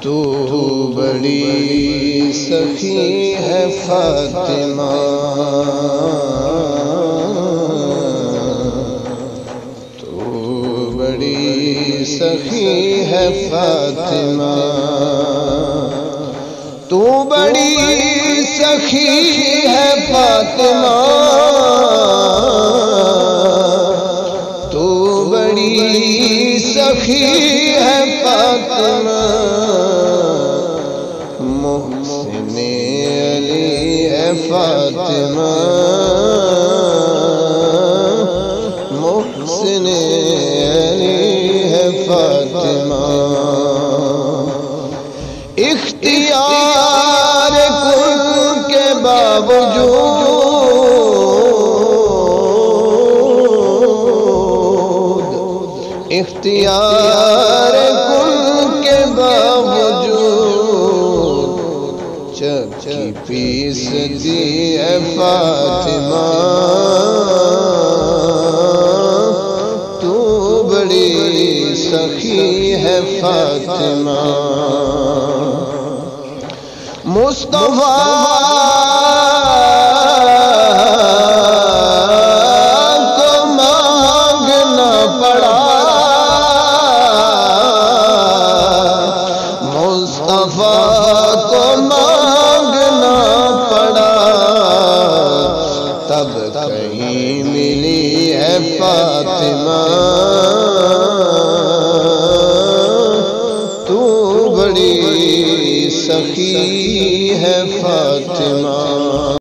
تو بڑی سخی ہے فاطمہ۔ تو بڑی سخی ہے فاطمہ۔ تو بڑی سخی ہے فاطمہ۔ بڑی سخی ہے فاطمہ، محسن علی ہے فاطمہ۔ محسن علی ہے فاطمہ۔ اختیار کن کے باوجود اختیار کن کے باوجود چکی پیس دی ہے فاطمہ۔ تو بڑی سخی ہے فاطمہ۔ مصطفیٰ تب کہیں ملی ہے فاطمہ۔ تو بڑی سخی ہے فاطمہ۔